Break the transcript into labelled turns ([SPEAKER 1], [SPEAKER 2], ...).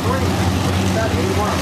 [SPEAKER 1] three. About 81